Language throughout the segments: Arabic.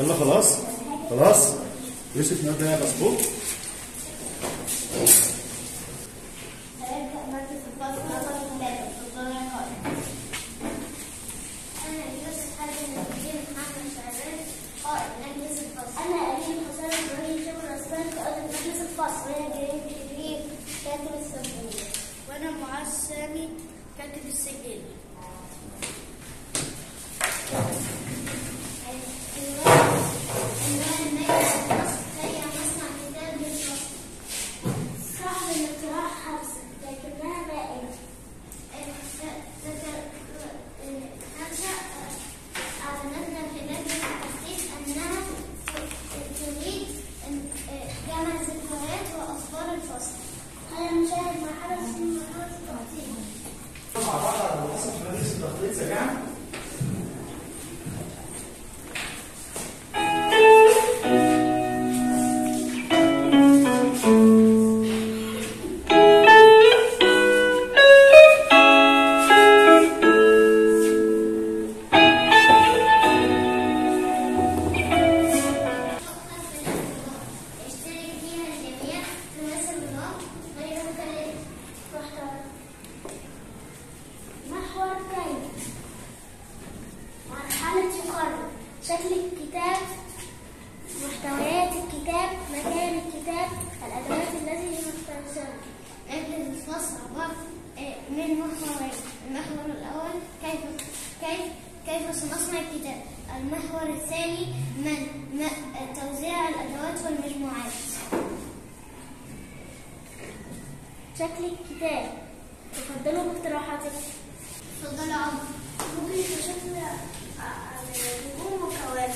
يلا خلاص خلاص. يوسف مادة باسبور مع بعض على مدرسة مدرسة تغطية سماعة الأمر الثاني من توزيع الأدوات والمجموعات. شكل الكتاب. تفضلوا باقتراحاتك. تفضل عمر. ممكن يبقى شكل نجوم وكواكب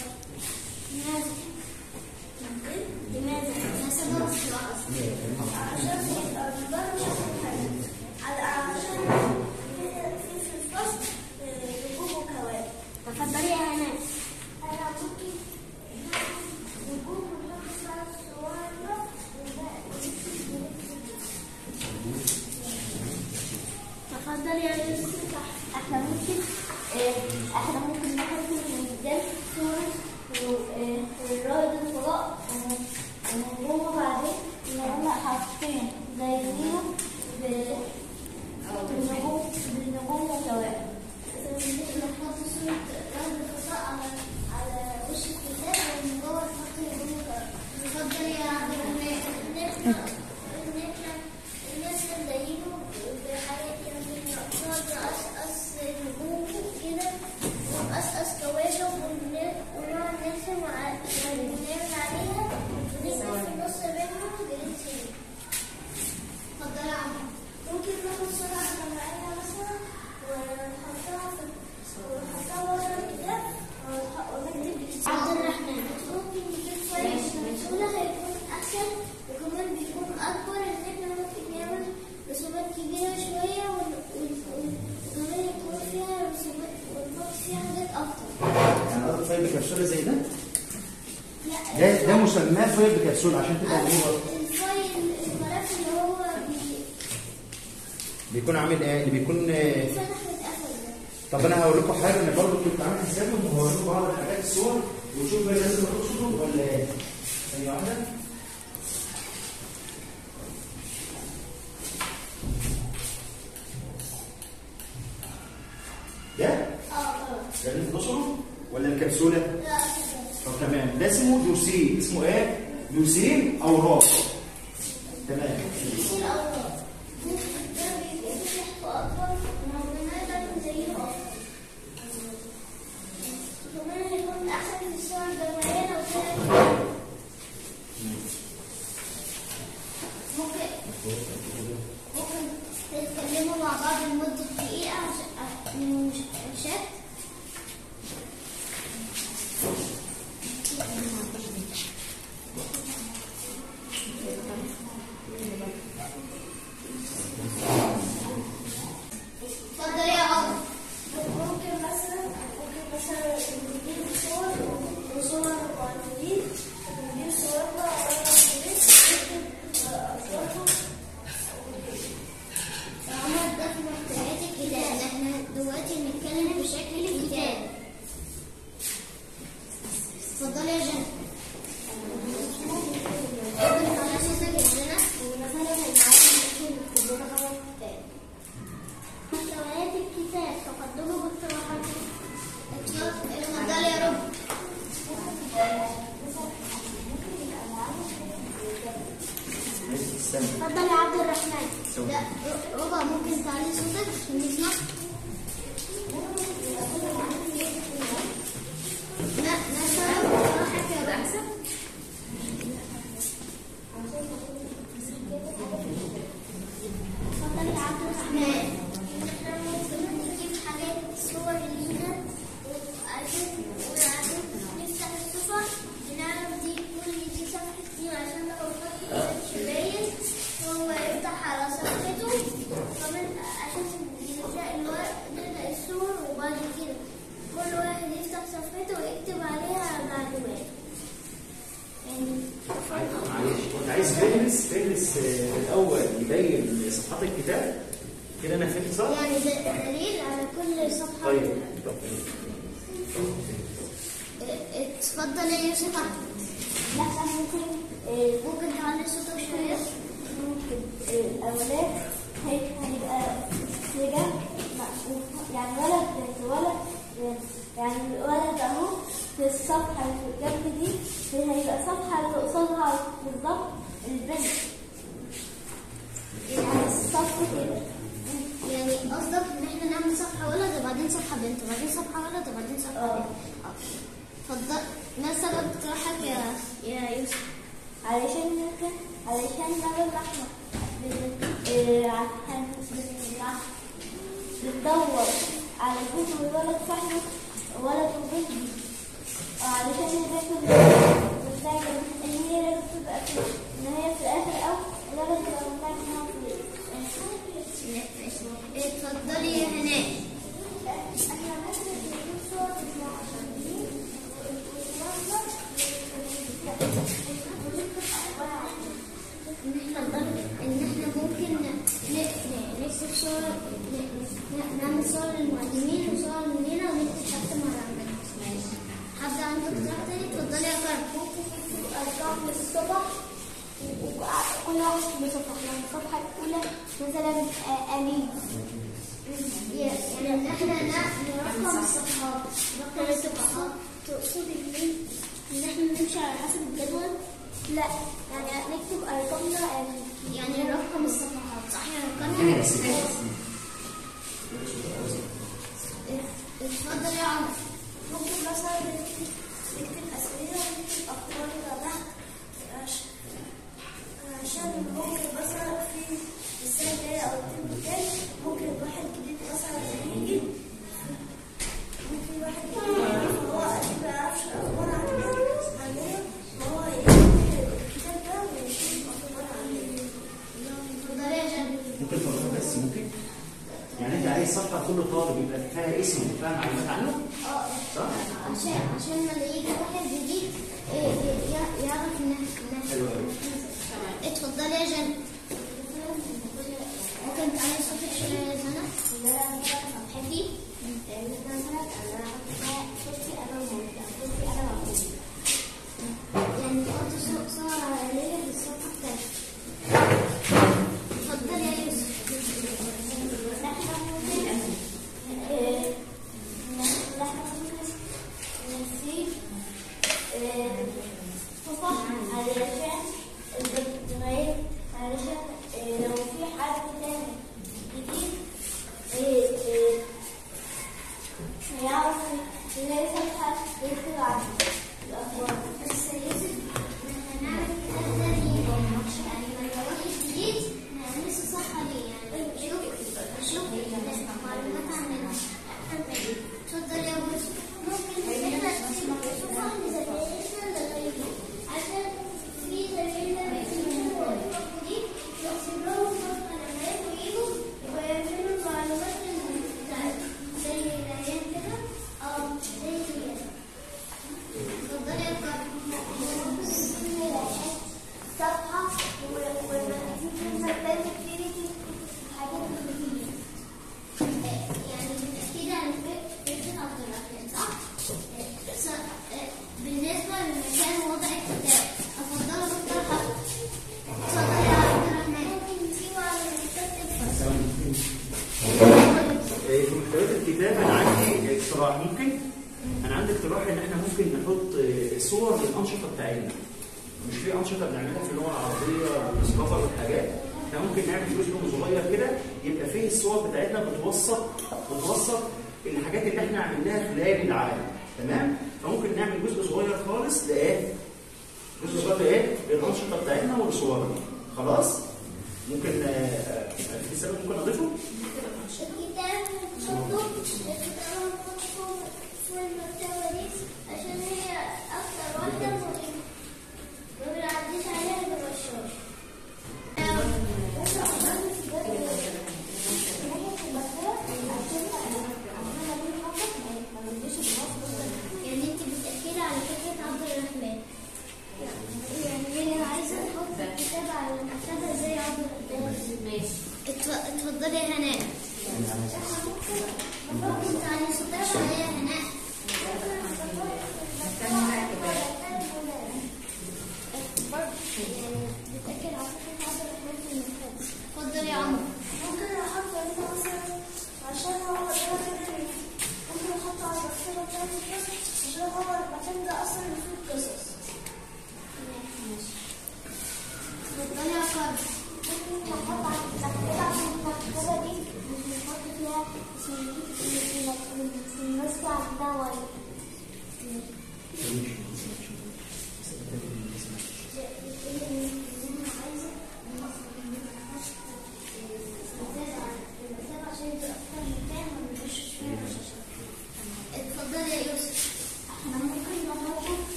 لماذا؟ ممكن. لماذا؟ لماذا؟ لماذا؟ الفصول عشان تبقى موجوده اللي هو بيكون عامل إيه؟ اللي بيكون إيه؟ طب أنا هقول لكم حاجة ان برضه كنت عامل حسابهم وهقول بعض الحاجات الصور ونشوف هي لازم تقصدوا ولا إيه؟ ثانية واحدة؟ ده؟ آه ده اللي تقصده ولا الكبسولة؟ لا طب تمام. ده اسمه دوسيه اسمه إيه؟ لوسين أو راس. يعني الولد اهو في الصفحة اللي في الجنب دي هي- هيبقى الصفحه اللي قصادها بالظبط البنت. يعني الصف كده. يعني قصدك إن إحنا نعمل صفحة ولد وبعدين صفحة بنت وبعدين صفحة ولد وبعدين صفحة بنت. آه. اتفضل. سبب اقتراحك يا يا يوسف. علشان ممكن علشان نعمل لحمه بندور على بنت وولد فاحنا ولد وبنت علشان نذاكر نذاكر ان هي لازم تبقى في النهايه في الآخر أو لازم تبقى متاكد اتفضلي يا هناء إحنا ممكن نجيب صور ان إحنا ان ممكن نكتب صور نعمل صور للمعلمين وصور اتفضلي يا كرم ممكن نكتب ارقام للصبح كل واحد بصفحة يعني الصفحة. الأولى مثلا أمين يعني إحنا نرقم الصفحات رقم الصفحات تقصد ان إحنا نمشي على حسب الجدول لا يعني نكتب ارقامنا يعني نرقم الصفحات صح يعني اتفضل يا عمر ممكن مثلا ما يعني انت عايز صفحة كل طالب يبقى فيها اسمه وفيها معلومات عنه آه صح؟ عشان عشان لما يجي واحد إيه، إيه، قوي اتفضلي يا جنى ممكن تعالي صوتك شوية يا جنى مثلا أنا أنا واحد ان إحنا ممكن نحط صور للانشطه بتاعتنا مش في انشطه بنعملها في اللغة العربيه والسفر والحاجات إحنا ممكن نعمل فيديو صغير كده يبقى فيه الصور بتاعتنا بتوثق بتوثق الحاجات اللي إحنا عملناها خلال العالم تمام فممكن نعمل جزء صغير خالص لايه جزء صغير لايه للانشطه بتاعتنا والصور خلاص ممكن في سبب ممكن اضيفه والمرتبة دي عشان هي أكتر واحدة مهمة ما بنعديش عليها بالرشاش يعني انت بتأكيد على فكرة عبد الرحمن يعني أنا عايزة أحط الكتاب على المكتبة زي عبد الرحمن ماشي اتفضلي يا هناء.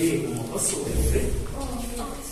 إيه مقص ولا إيه؟ آه مقص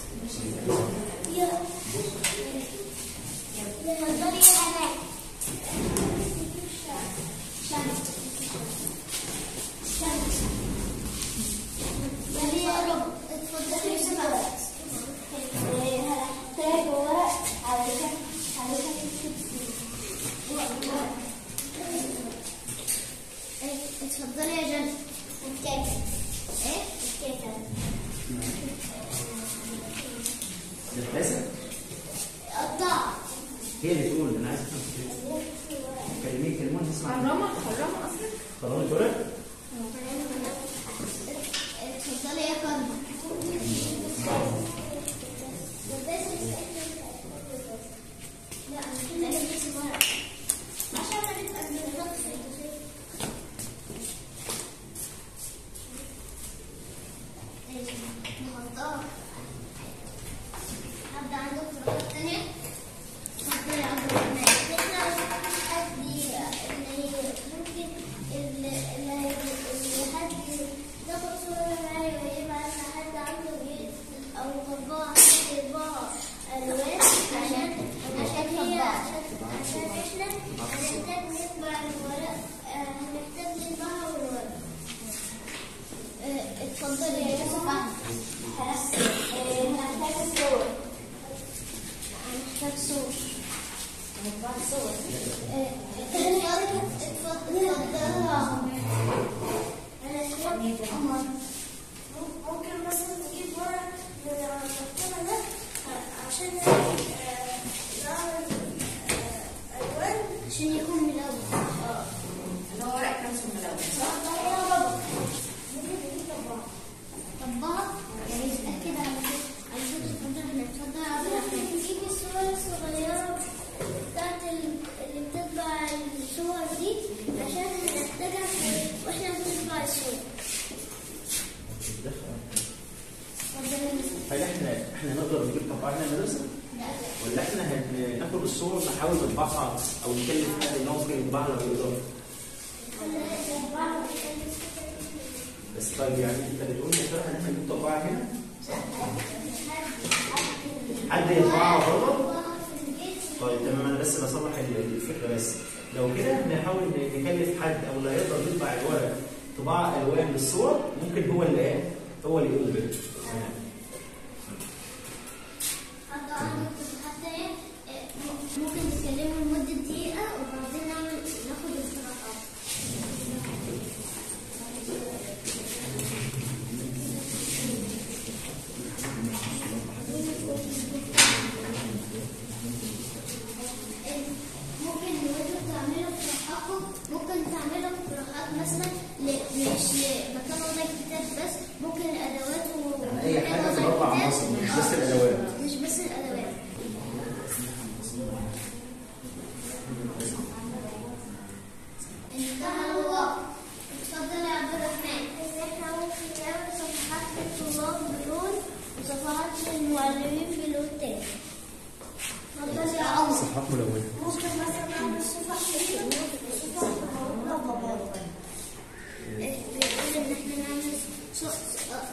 10年。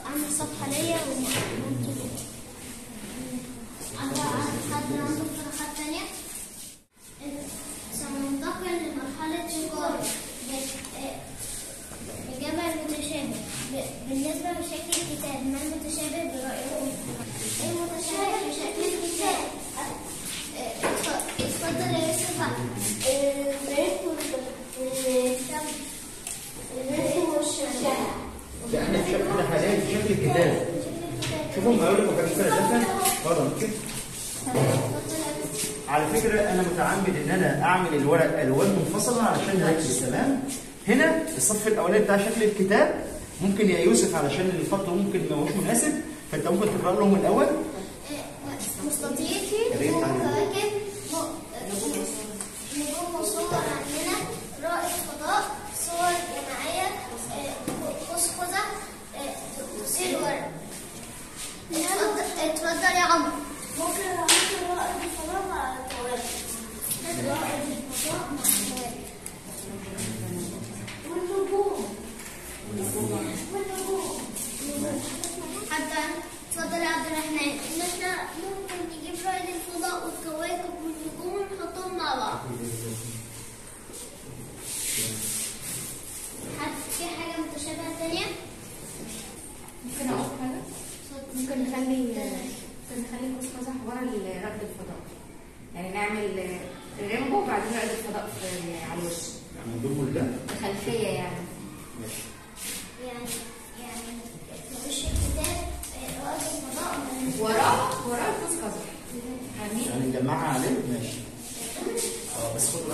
عندي صفحة ليا ومامته عندها حد عنده شكل الكتاب ممكن يا يوسف علشان اللي فاتوا ممكن ما هوش مناسب فأنت ممكن تقرأ لهم الأول.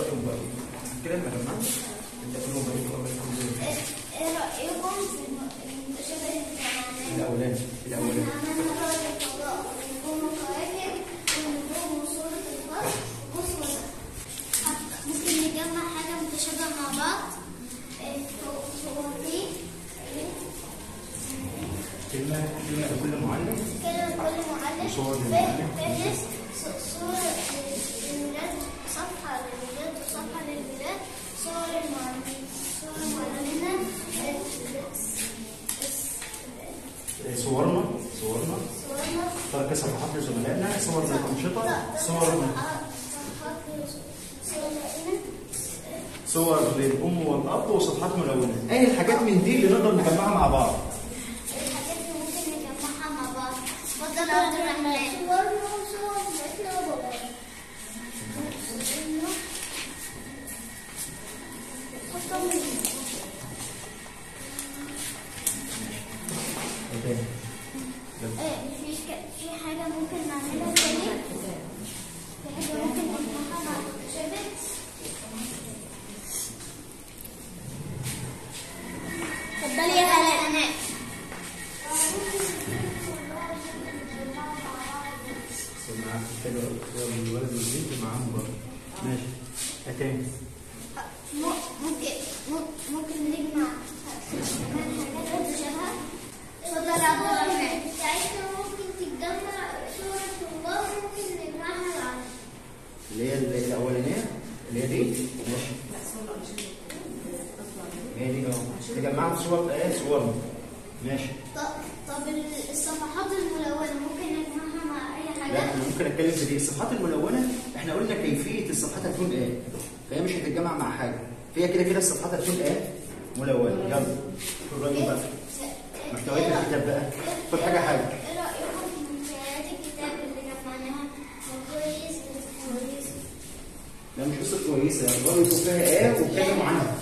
رايكم بقى في المتشابه الاولاني الاولاني لا أنا ممكن أتكلم في دي. الصفحات الملونة إحنا قلنا كيفية الصفحات هتكون إيه؟ فهي مش هتتجمع مع حاجة. فهي كده كده الصفحات هتكون إيه؟ ملونة. يلا. الراجل بقى. محتويات الكتاب بقى. خد حاجة حاجة. إيه رايكم في محتويات الكتاب اللي لا مش قصة كويسة. يعني برضه فيها إيه؟ واتكلموا عنها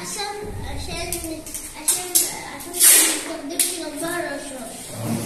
احسن عشان عشان عشان ما تقدرش نظارة شوية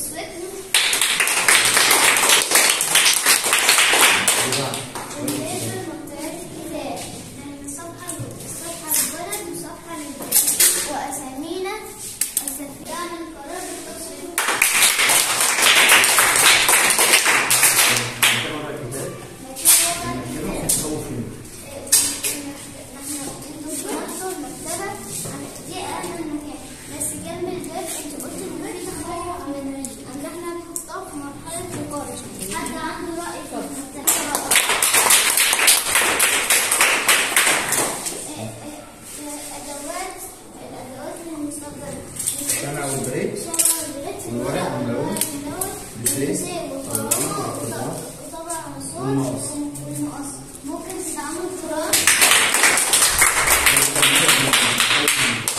Swift Amén.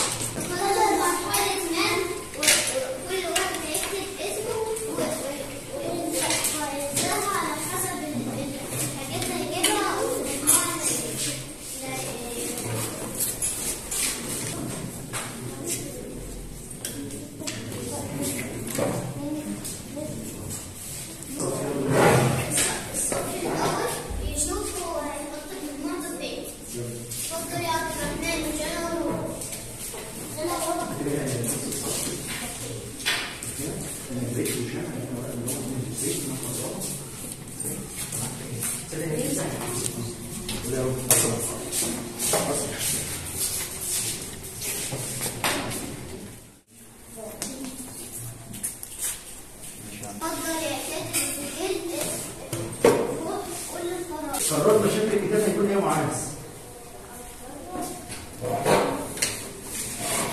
قررنا شكل الكتاب هيكون إيه معاذ؟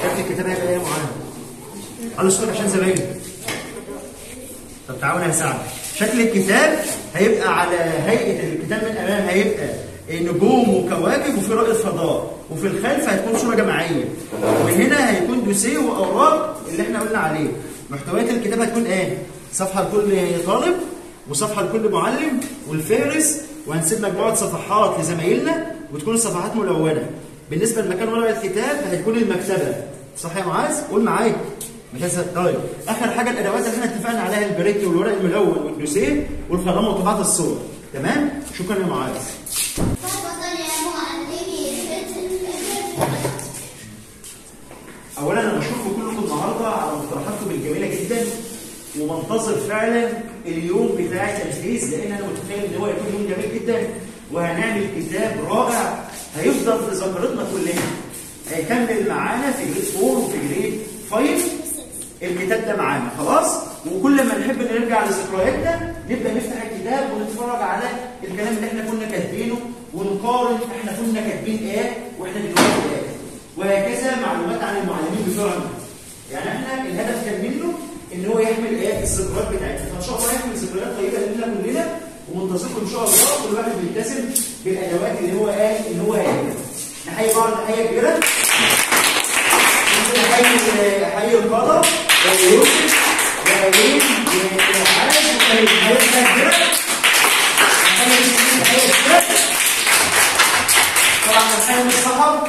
شكل الكتاب هيبقى إيه معاذ؟ على صوتك عشان زمايلي طب تعالوا أنا هساعدك شكل الكتاب هيبقى على هيئة الكتاب من الامام هيبقى نجوم وكواكب وفي رائد فضاء وفي الخلف هتكون صوره جماعية ومن هنا هيكون دوسيه وأوراق اللي إحنا قلنا عليه محتويات الكتاب هتكون إيه؟ صفحة لكل طالب وصفحة لكل معلم والفهرس وهنسيب مجموعة صفحات لزمايلنا وتكون الصفحات ملونة. بالنسبة لمكان ورقه الكتاب هتكون المكتبة. صح يا معاذ؟ قول معايا. طيب آخر حاجة الأدوات اللي إحنا اتفقنا عليها البريك والورق الملون والدوسيه والخرام وطباعة الصور. تمام؟ شكرا يا معاذ. اولا أنا بشكركم كلكم النهارده على مقترحاتكم الجميلة جدا ومنتظر فعلا اليوم بتاع التنفيذ لأن أنا متخيل إن هو هيكون يوم جميل جدا وهنعمل كتاب رائع هيفضل في ذاكرتنا كلنا. هيكمل معانا في جريد 4 وفي جريد 5 الكتاب ده معانا. خلاص؟ وكل ما نحب نرجع لذكرياتنا نبدأ نفتح الكتاب ونتفرج على الكلام اللي إحنا كنا كاتبينه ونقارن إحنا كنا كاتبين إيه وإحنا دلوقتي إيه. وهكذا معلومات عن المعلمين بتوعنا. يعني إحنا الهدف كان منه إن هو يحمل إيه الذكريات بتاعتنا. فإن شاء الله يحمل ذكريات طيبة لنا كلنا ومنتظركم إن شاء الله كل واحد بيلتزم بالأدوات اللي هو قال إن هو هيعملها نحيي بعض تحيه كبيره نحيي نحيي القاده ويوسف تحيه كبيره طبعا الصحاب ان شاء الله